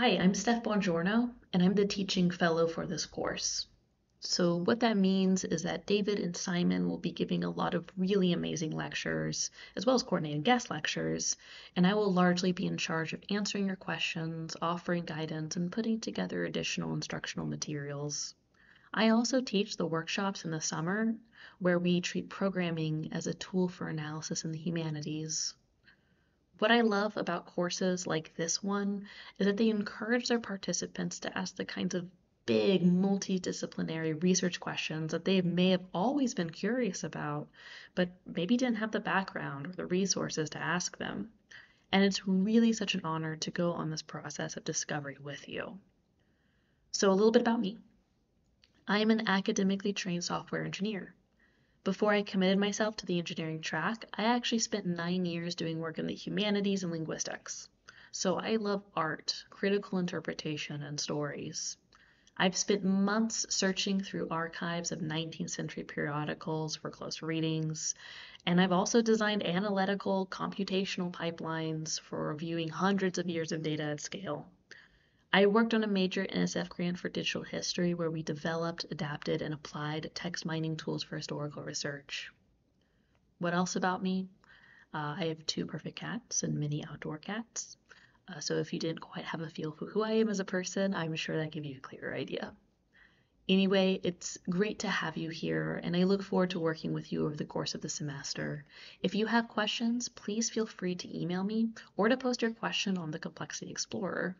Hi, I'm Steph Buongiorno, and I'm the teaching fellow for this course. So what that means is that David and Simon will be giving a lot of really amazing lectures, as well as coordinating guest lectures, and I will largely be in charge of answering your questions, offering guidance, and putting together additional instructional materials. I also teach the workshops in the summer, where we treat programming as a tool for analysis in the humanities. What I love about courses like this one is that they encourage their participants to ask the kinds of big multidisciplinary research questions that they may have always been curious about, but maybe didn't have the background or the resources to ask them. And it's really such an honor to go on this process of discovery with you. So, a little bit about me I am an academically trained software engineer. Before I committed myself to the engineering track, I actually spent nine years doing work in the humanities and linguistics. So I love art, critical interpretation, and stories. I've spent months searching through archives of 19th century periodicals for close readings, and I've also designed analytical computational pipelines for reviewing hundreds of years of data at scale. I worked on a major NSF grant for digital history where we developed, adapted, and applied text mining tools for historical research. What else about me? Uh, I have two perfect cats and many outdoor cats. Uh, so if you didn't quite have a feel for who I am as a person, I'm sure that gave you a clearer idea. Anyway, it's great to have you here, and I look forward to working with you over the course of the semester. If you have questions, please feel free to email me or to post your question on the Complexity Explorer.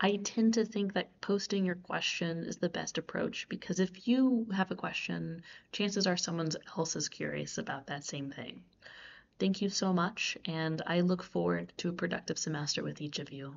I tend to think that posting your question is the best approach because if you have a question, chances are someone else is curious about that same thing. Thank you so much, and I look forward to a productive semester with each of you.